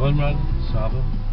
Abendmahl, mal, Saben.